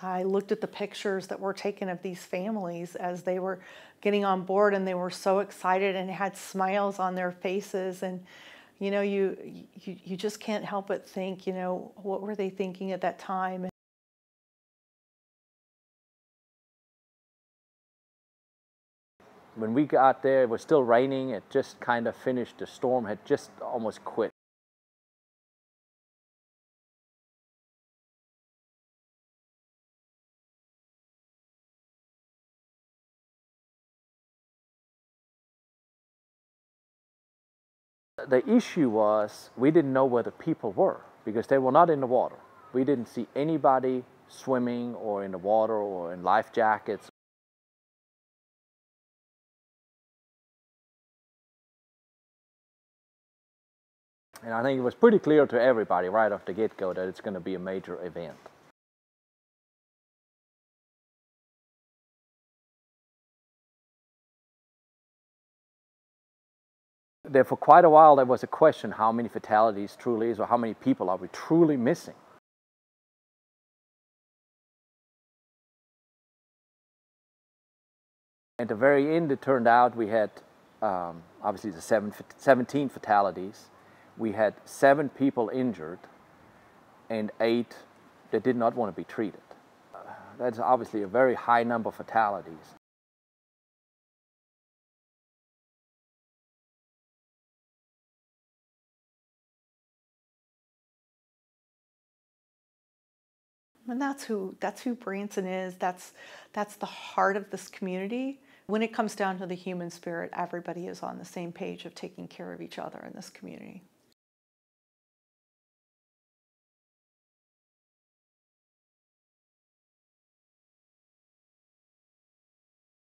I looked at the pictures that were taken of these families as they were getting on board and they were so excited and had smiles on their faces. And you know you you, you just can't help but think you know what were they thinking at that time? When we got there it was still raining. It just kind of finished. The storm had just almost quit the issue was we didn't know where the people were because they were not in the water. We didn't see anybody swimming or in the water or in life jackets. And I think it was pretty clear to everybody right off the get-go that it's going to be a major event. There for quite a while there was a question how many fatalities truly is or how many people are we truly missing. At the very end it turned out we had um, obviously the seven, 17 fatalities. We had seven people injured and eight that did not want to be treated. Uh, that's obviously a very high number of fatalities. And that's who that's who Branson is. That's that's the heart of this community. When it comes down to the human spirit, everybody is on the same page of taking care of each other in this community.